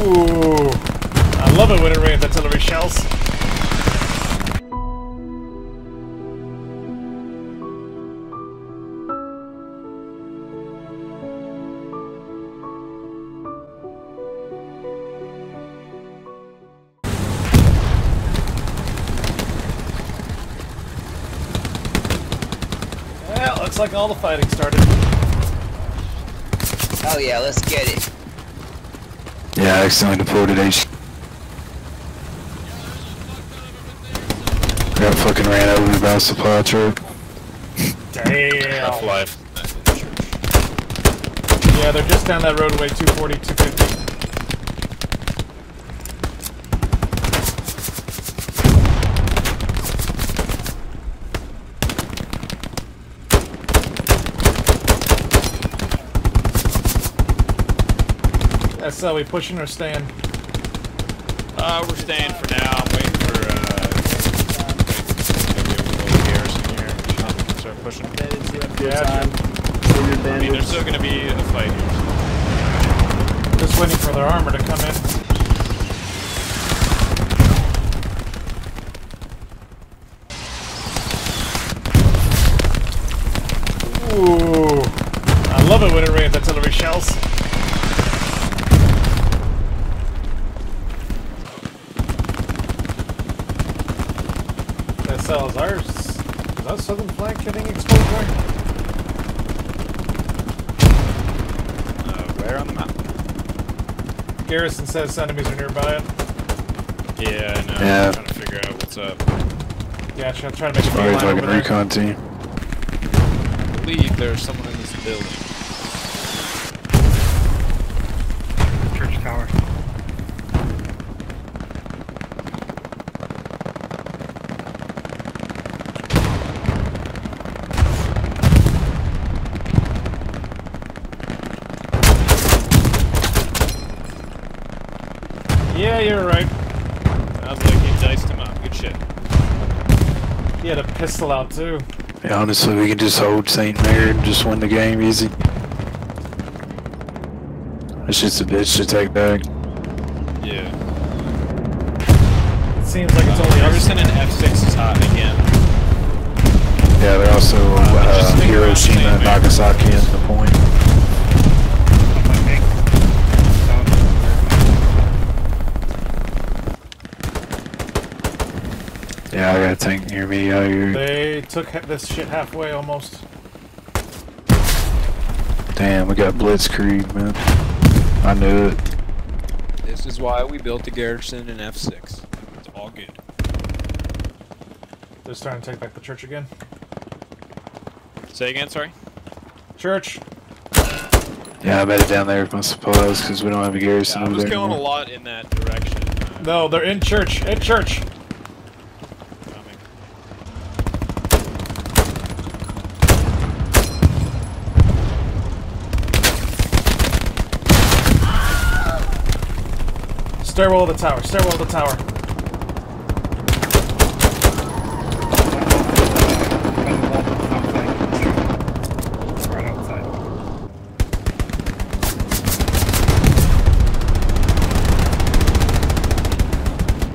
Ooh. I love it when it rains artillery shells. Well, looks like all the fighting started. Oh yeah, let's get it. Yeah, I accidentally deployed H. Got fucking ran over by a supply truck. Damn. Half-Life. Yeah, they're just down that roadway, 240, 250. That's how we pushing or staying? Uh, we're staying for now. I'm waiting for, uh, maybe a little garrison here. Sean can start pushing. Yeah, I mean, there's still gonna be a fight here. just waiting for their armor to come in. Ooh. I love it when it rains artillery shells. That cell is ours. Is that southern flank getting exposed there? Uh, where on the map? Garrison says enemies are nearby it. Yeah, I know. Yeah. I'm trying to figure out what's up. Yeah, I'm trying to make a Probably beeline fucking over there. recon team. I believe there's someone in this building. Church tower. Yeah, you're right. Sounds like you diced him up. Good shit. He had a pistol out too. Yeah, honestly, we can just hold St. Mary and just win the game easy. It's just a bitch to take back. Yeah. It seems like it's Uh, only us. Garrison and F6 is hot again. Yeah, they're also just uh, Hiroshima and Nagasaki at the point. On my make. Yeah, I a tank near me out here. They took this shit halfway almost. Damn, we got Blitzkrieg, man. I knew it. This is why we built the Garrison and F6. It's all good. They're starting to take back the church again. Say again, sorry? Church. Yeah, I bet it down there with my supplies because we don't have a garrison Yeah, I over was there going a lot in that direction. No, they're in church. In church. Stairwell of the tower. Stairwell of the tower.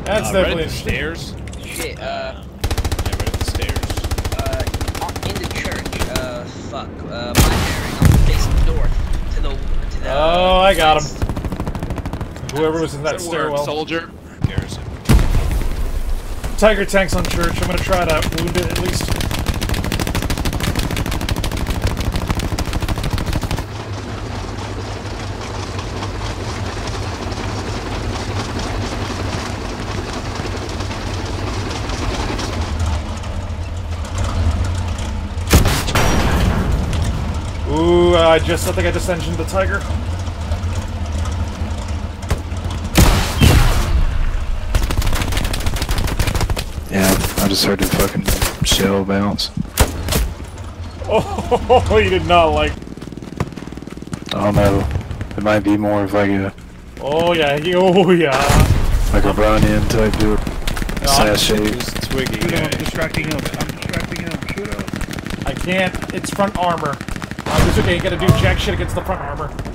That's Uh, definitely at the stairs. Shit, uh, Yeah, right the stairs. uh, in the church, uh, fuck, uh, my bearing, I'm facing north to the, to the... Oh, I got him. Whoever was in that stairwell. Soldier. Garrison. Tiger tanks on church. I'm gonna try to wound it at least. Ooh, I just I think I just engined the tiger. Yeah, I just heard the fucking shell bounce. Oh, you did not like. I don't know. It might be more of like a Oh yeah, oh yeah. like a run in type deal. No, Sashay. Just Twiggy Shoot him. I'm distracting him. I'm distracting him. Shoot him. I can't. It's front armor. Uh, it's okay. You gotta do jack shit against the front armor.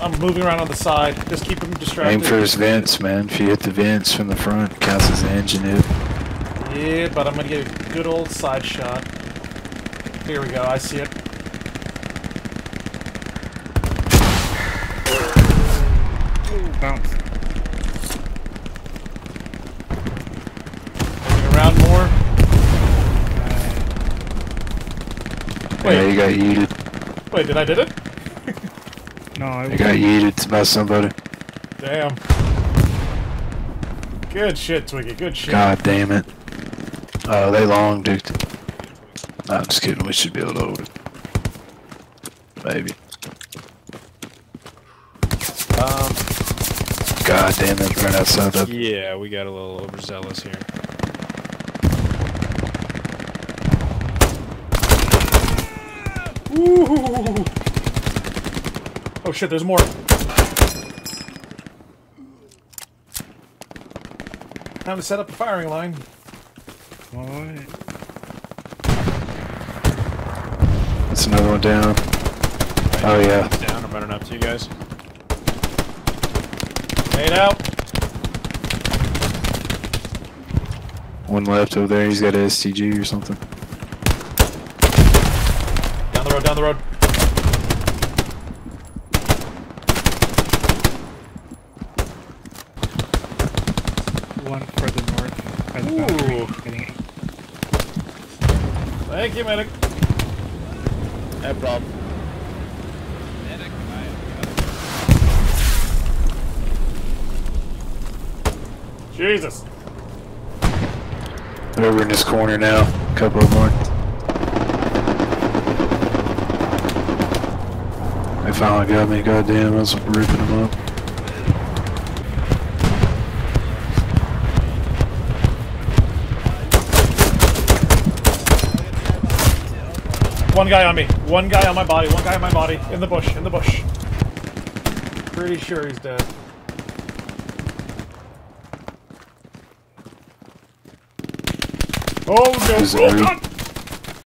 I'm, moving around on the side. Just keep him distracted. Aim for his vents, man. If you hit the vents from the front, counts as an engine hit. Yeah, but I'm gonna get a good old side shot. Here we go. I see it. Bounce. Moving around more. Uh, Yeah, Wait, you got yeeted. wait, did I did it? No, I You got yeeted by somebody. Damn. Good shit, Twiggy. Good shit. God damn it. Oh, they long, dude. Nah, I'm just kidding. We should be able to hold it. Maybe. Um, God damn it. Right outside the yeah, we got a little overzealous here. Ooh. Oh shit, there's more. Time to set up a firing line. Boy. That's another one down. Oh, yeah. Down, I'm running up to you guys. Eight out. One left over there. He's got a STG or something. Down the road, down the road. One further north. By the Ooh. Thank you, medic. No problem. Jesus. They're over in this corner now. Couple of more. They finally got me. Goddamn, I was ripping them up. One guy on me. One guy on my body. One guy on my body. In the bush. In the bush. Pretty sure he's dead. Oh no! Oh god!